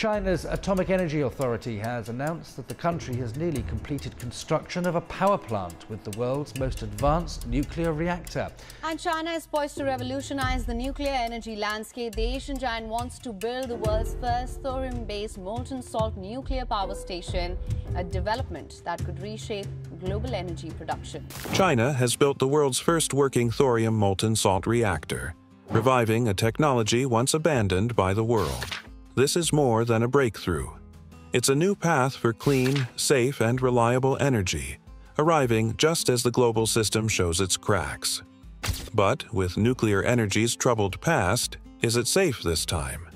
China's Atomic Energy Authority has announced that the country has nearly completed construction of a power plant with the world's most advanced nuclear reactor. And China is poised to revolutionize the nuclear energy landscape. The Asian giant wants to build the world's first thorium-based molten salt nuclear power station, a development that could reshape global energy production. China has built the world's first working thorium molten salt reactor, reviving a technology once abandoned by the world. This is more than a breakthrough. It's a new path for clean, safe, and reliable energy, arriving just as the global system shows its cracks. But with nuclear energy's troubled past, is it safe this time?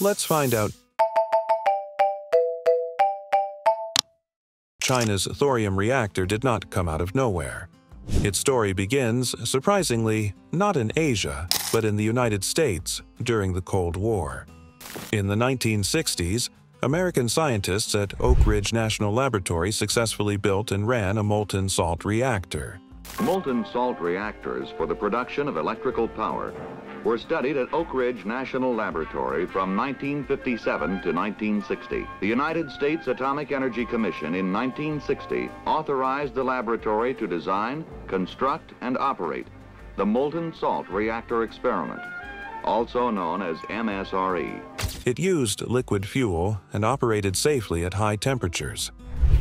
Let's find out. China's thorium reactor did not come out of nowhere. Its story begins, surprisingly, not in Asia, but in the United States during the Cold War. In the 1960s, American scientists at Oak Ridge National Laboratory successfully built and ran a molten salt reactor. Molten salt reactors for the production of electrical power were studied at Oak Ridge National Laboratory from 1957 to 1960. The United States Atomic Energy Commission in 1960 authorized the laboratory to design, construct, and operate the molten salt reactor experiment, also known as MSRE. It used liquid fuel and operated safely at high temperatures.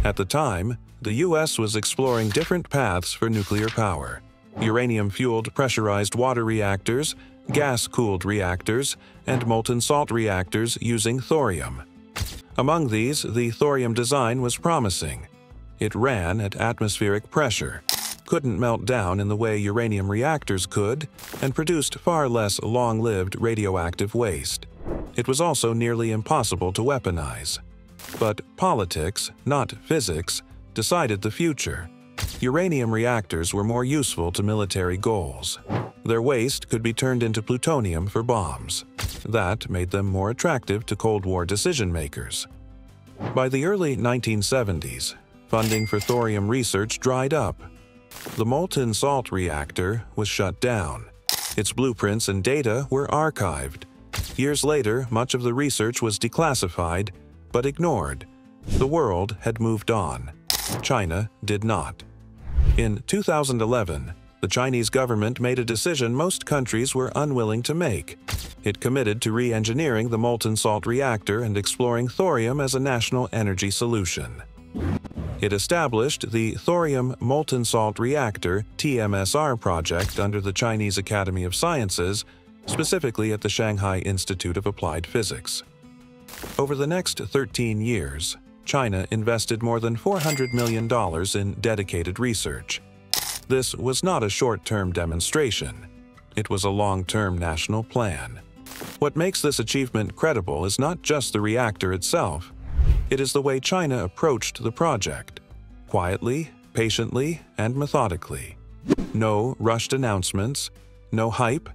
At the time, the U.S. was exploring different paths for nuclear power uranium-fueled pressurized water reactors, gas-cooled reactors, and molten salt reactors using thorium. Among these, the thorium design was promising. It ran at atmospheric pressure, couldn't melt down in the way uranium reactors could, and produced far less long-lived radioactive waste. It was also nearly impossible to weaponize. But politics, not physics, decided the future. Uranium reactors were more useful to military goals. Their waste could be turned into plutonium for bombs. That made them more attractive to Cold War decision-makers. By the early 1970s, funding for thorium research dried up. The molten salt reactor was shut down. Its blueprints and data were archived. Years later, much of the research was declassified, but ignored. The world had moved on. China did not. In 2011, the Chinese government made a decision most countries were unwilling to make. It committed to re-engineering the molten salt reactor and exploring thorium as a national energy solution. It established the Thorium Molten Salt Reactor TMSR project under the Chinese Academy of Sciences, specifically at the Shanghai Institute of Applied Physics. Over the next 13 years, China invested more than $400 million in dedicated research. This was not a short-term demonstration. It was a long-term national plan. What makes this achievement credible is not just the reactor itself. It is the way China approached the project. Quietly, patiently, and methodically. No rushed announcements, no hype,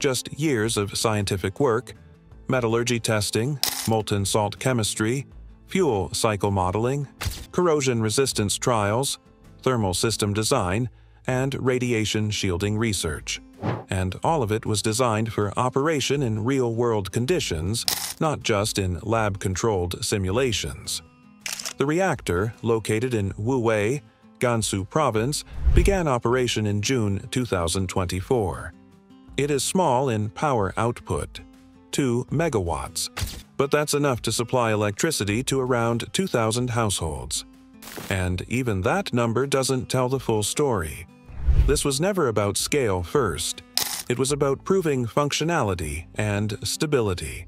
just years of scientific work, metallurgy testing, molten salt chemistry, fuel cycle modeling, corrosion resistance trials, thermal system design, and radiation shielding research. And all of it was designed for operation in real-world conditions, not just in lab-controlled simulations. The reactor, located in Wuwei, Gansu Province, began operation in June 2024. It is small in power output, 2 megawatts, but that's enough to supply electricity to around 2,000 households. And even that number doesn't tell the full story. This was never about scale first. It was about proving functionality and stability.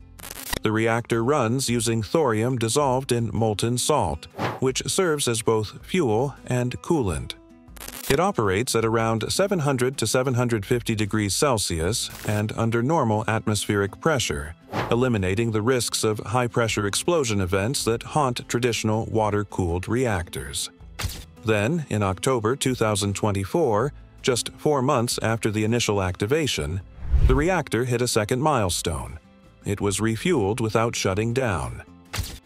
The reactor runs using thorium dissolved in molten salt, which serves as both fuel and coolant. It operates at around 700 to 750 degrees Celsius and under normal atmospheric pressure, eliminating the risks of high-pressure explosion events that haunt traditional water-cooled reactors. Then, in October 2024, just four months after the initial activation, the reactor hit a second milestone. It was refueled without shutting down.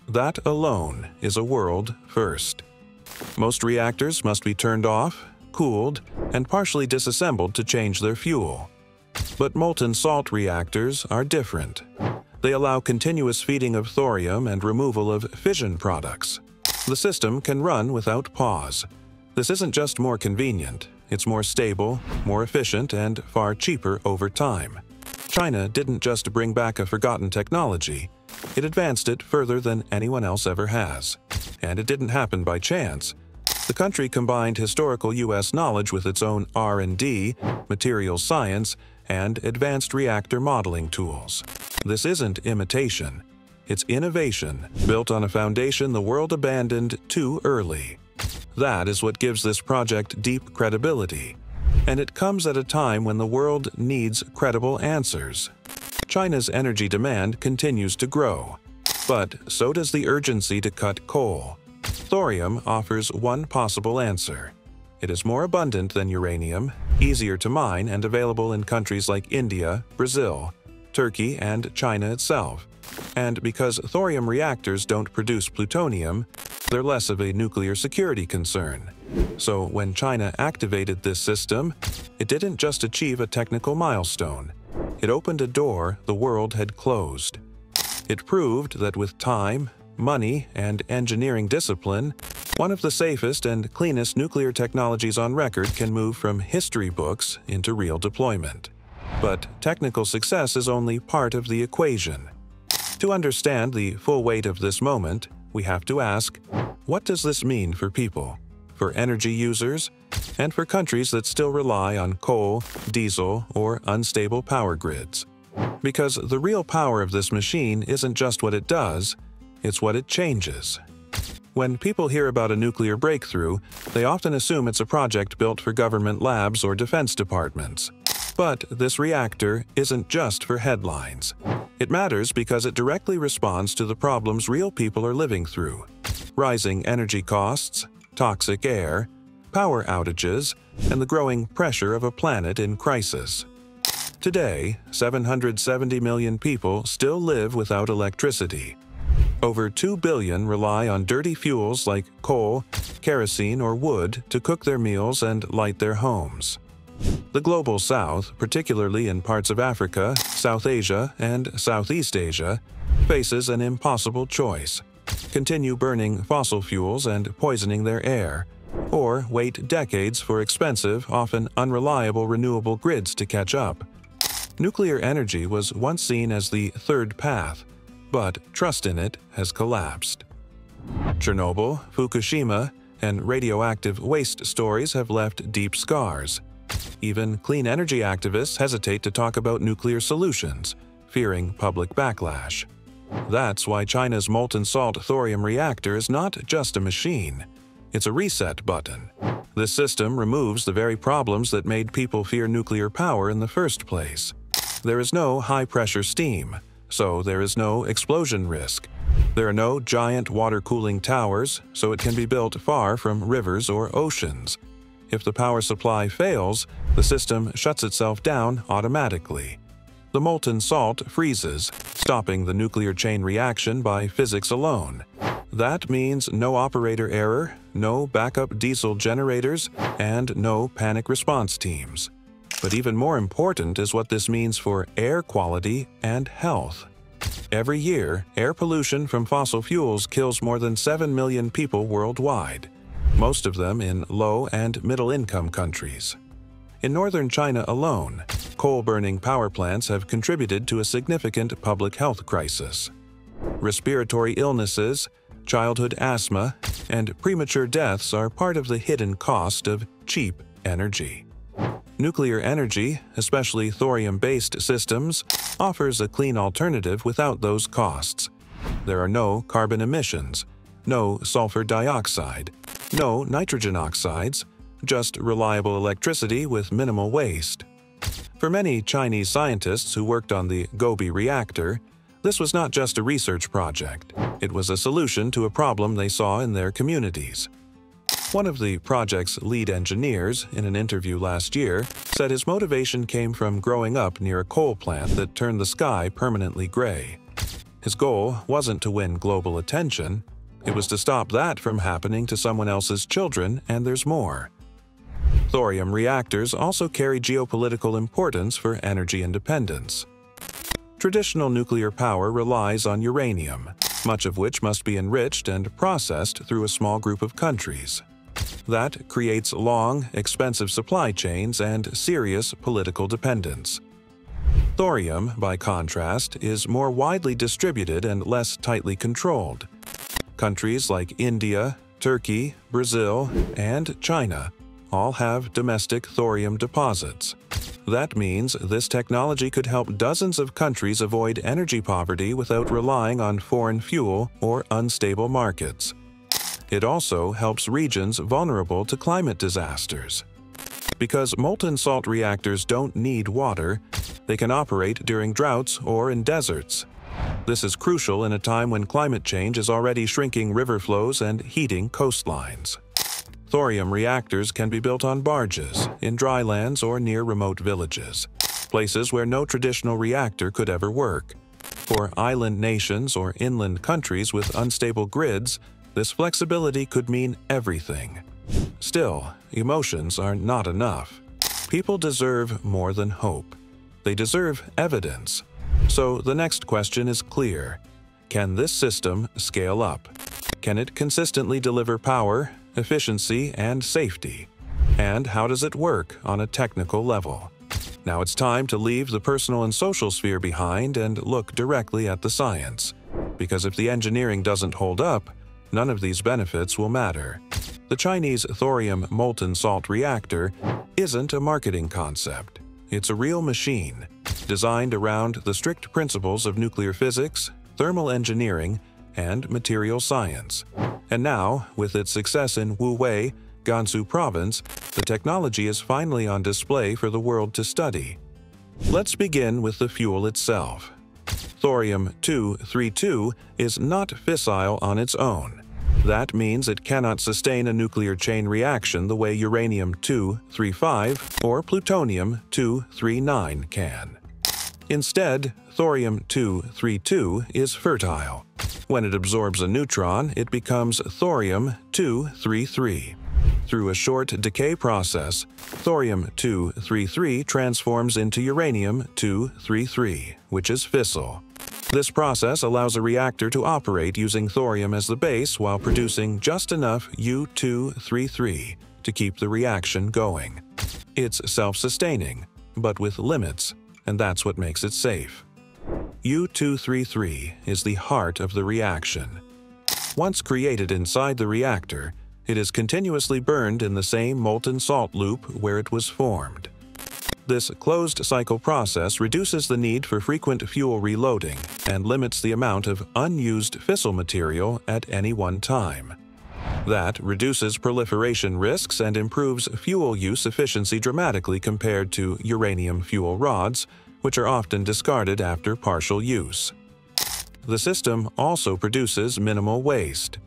That alone is a world first. Most reactors must be turned off, cooled, and partially disassembled to change their fuel. But molten salt reactors are different. They allow continuous feeding of thorium and removal of fission products. The system can run without pause. This isn't just more convenient, it's more stable, more efficient, and far cheaper over time. China didn't just bring back a forgotten technology, it advanced it further than anyone else ever has. And it didn't happen by chance. The country combined historical US knowledge with its own R&D, materials science, and advanced reactor modeling tools. This isn't imitation. It's innovation, built on a foundation the world abandoned too early. That is what gives this project deep credibility. And it comes at a time when the world needs credible answers. China's energy demand continues to grow, but so does the urgency to cut coal. Thorium offers one possible answer. It is more abundant than uranium, easier to mine, and available in countries like India, Brazil, Turkey, and China itself. And because thorium reactors don't produce plutonium, they're less of a nuclear security concern. So when China activated this system, it didn't just achieve a technical milestone. It opened a door the world had closed. It proved that with time, money, and engineering discipline, one of the safest and cleanest nuclear technologies on record can move from history books into real deployment. But technical success is only part of the equation. To understand the full weight of this moment, we have to ask, what does this mean for people, for energy users, and for countries that still rely on coal, diesel, or unstable power grids? Because the real power of this machine isn't just what it does, it's what it changes. When people hear about a nuclear breakthrough, they often assume it's a project built for government labs or defense departments. But this reactor isn't just for headlines. It matters because it directly responds to the problems real people are living through rising energy costs, toxic air, power outages, and the growing pressure of a planet in crisis. Today, 770 million people still live without electricity. Over 2 billion rely on dirty fuels like coal, kerosene, or wood to cook their meals and light their homes. The Global South, particularly in parts of Africa, South Asia, and Southeast Asia, faces an impossible choice continue burning fossil fuels and poisoning their air, or wait decades for expensive, often unreliable renewable grids to catch up. Nuclear energy was once seen as the third path, but trust in it has collapsed. Chernobyl, Fukushima, and radioactive waste stories have left deep scars. Even clean energy activists hesitate to talk about nuclear solutions, fearing public backlash. That's why China's molten salt thorium reactor is not just a machine. It's a reset button. This system removes the very problems that made people fear nuclear power in the first place. There is no high-pressure steam, so there is no explosion risk. There are no giant water cooling towers, so it can be built far from rivers or oceans. If the power supply fails, the system shuts itself down automatically. The molten salt freezes, stopping the nuclear chain reaction by physics alone. That means no operator error, no backup diesel generators, and no panic response teams. But even more important is what this means for air quality and health. Every year, air pollution from fossil fuels kills more than 7 million people worldwide, most of them in low and middle income countries. In northern China alone, coal-burning power plants have contributed to a significant public health crisis. Respiratory illnesses, childhood asthma, and premature deaths are part of the hidden cost of cheap energy. Nuclear energy, especially thorium-based systems, offers a clean alternative without those costs. There are no carbon emissions, no sulfur dioxide, no nitrogen oxides, just reliable electricity with minimal waste. For many Chinese scientists who worked on the Gobi reactor, this was not just a research project. It was a solution to a problem they saw in their communities. One of the project's lead engineers, in an interview last year, said his motivation came from growing up near a coal plant that turned the sky permanently gray. His goal wasn't to win global attention, it was to stop that from happening to someone else's children, and there's more. Thorium reactors also carry geopolitical importance for energy independence. Traditional nuclear power relies on uranium, much of which must be enriched and processed through a small group of countries. That creates long, expensive supply chains and serious political dependence. Thorium, by contrast, is more widely distributed and less tightly controlled. Countries like India, Turkey, Brazil, and China all have domestic thorium deposits. That means this technology could help dozens of countries avoid energy poverty without relying on foreign fuel or unstable markets. It also helps regions vulnerable to climate disasters. Because molten salt reactors don't need water, they can operate during droughts or in deserts. This is crucial in a time when climate change is already shrinking river flows and heating coastlines. Thorium reactors can be built on barges, in drylands or near remote villages, places where no traditional reactor could ever work. For island nations or inland countries with unstable grids, this flexibility could mean everything. Still, emotions are not enough. People deserve more than hope. They deserve evidence. So the next question is clear. Can this system scale up? Can it consistently deliver power efficiency, and safety. And how does it work on a technical level? Now it's time to leave the personal and social sphere behind and look directly at the science. Because if the engineering doesn't hold up, none of these benefits will matter. The Chinese thorium molten salt reactor isn't a marketing concept. It's a real machine, designed around the strict principles of nuclear physics, thermal engineering, and material science. And now, with its success in Wuwei, Gansu province, the technology is finally on display for the world to study. Let's begin with the fuel itself. Thorium-232 is not fissile on its own. That means it cannot sustain a nuclear chain reaction the way uranium-235 or plutonium-239 can. Instead, thorium-232 is fertile. When it absorbs a neutron, it becomes thorium-233. Through a short decay process, thorium-233 transforms into uranium-233, which is fissile. This process allows a reactor to operate using thorium as the base while producing just enough U-233 to keep the reaction going. It's self-sustaining, but with limits, and that's what makes it safe. U-233 is the heart of the reaction. Once created inside the reactor, it is continuously burned in the same molten salt loop where it was formed. This closed-cycle process reduces the need for frequent fuel reloading and limits the amount of unused fissile material at any one time. That reduces proliferation risks and improves fuel use efficiency dramatically compared to uranium fuel rods, which are often discarded after partial use. The system also produces minimal waste.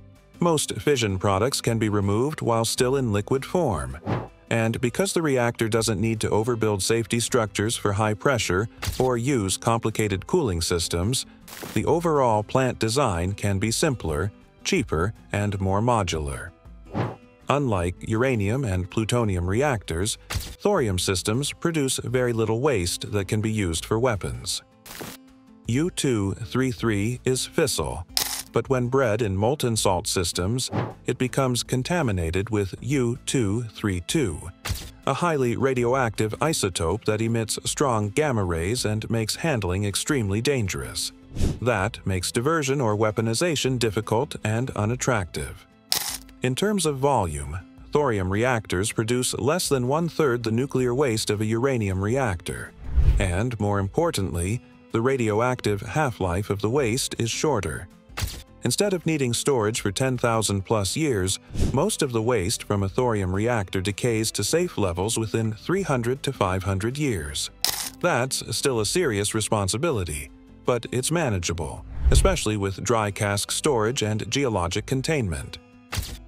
Most fission products can be removed while still in liquid form. And because the reactor doesn't need to overbuild safety structures for high pressure or use complicated cooling systems, the overall plant design can be simpler, cheaper, and more modular. Unlike uranium and plutonium reactors, thorium systems produce very little waste that can be used for weapons. U-233 is fissile, but when bred in molten salt systems, it becomes contaminated with U-232, a highly radioactive isotope that emits strong gamma rays and makes handling extremely dangerous. That makes diversion or weaponization difficult and unattractive. In terms of volume, thorium reactors produce less than one-third the nuclear waste of a uranium reactor. And, more importantly, the radioactive half-life of the waste is shorter. Instead of needing storage for 10,000 plus years, most of the waste from a thorium reactor decays to safe levels within 300 to 500 years. That's still a serious responsibility, but it's manageable, especially with dry cask storage and geologic containment.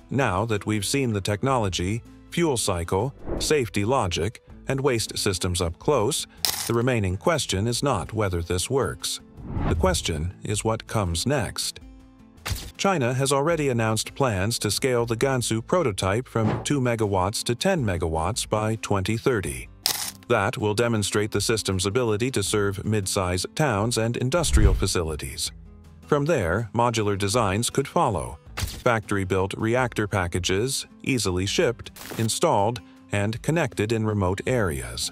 Now that we've seen the technology, fuel cycle, safety logic, and waste systems up close, the remaining question is not whether this works. The question is what comes next. China has already announced plans to scale the Gansu prototype from 2 megawatts to 10 megawatts by 2030. That will demonstrate the system's ability to serve mid-size towns and industrial facilities. From there, modular designs could follow. Factory-built reactor packages, easily shipped, installed, and connected in remote areas.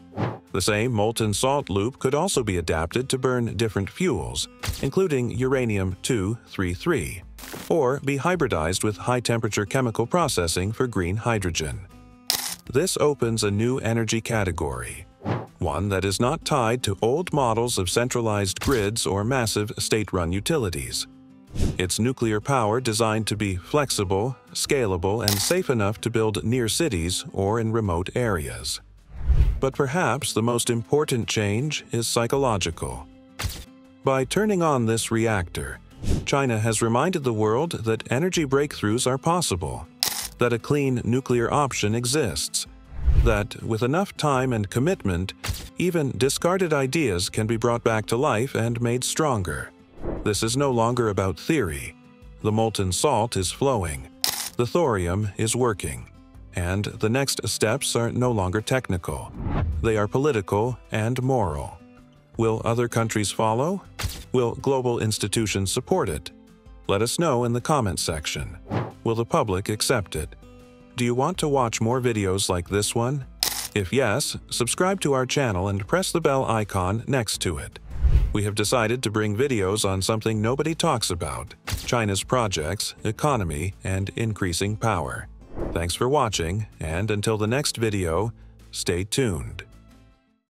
The same molten salt loop could also be adapted to burn different fuels, including uranium-233, or be hybridized with high-temperature chemical processing for green hydrogen. This opens a new energy category, one that is not tied to old models of centralized grids or massive state-run utilities. It's nuclear power designed to be flexible, scalable, and safe enough to build near cities or in remote areas. But perhaps the most important change is psychological. By turning on this reactor, China has reminded the world that energy breakthroughs are possible, that a clean nuclear option exists, that with enough time and commitment, even discarded ideas can be brought back to life and made stronger. This is no longer about theory. The molten salt is flowing. The thorium is working. And the next steps are no longer technical. They are political and moral. Will other countries follow? Will global institutions support it? Let us know in the comments section. Will the public accept it? Do you want to watch more videos like this one? If yes, subscribe to our channel and press the bell icon next to it. We have decided to bring videos on something nobody talks about, China's projects, economy, and increasing power. Thanks for watching, and until the next video, stay tuned.